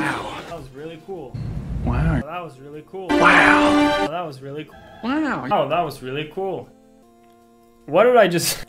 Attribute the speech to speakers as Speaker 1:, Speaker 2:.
Speaker 1: Wow.
Speaker 2: That was really cool.
Speaker 1: Wow.
Speaker 2: That was really cool.
Speaker 1: Wow.
Speaker 2: That was really cool.
Speaker 1: Wow.
Speaker 2: Oh, that was really cool. What did I just...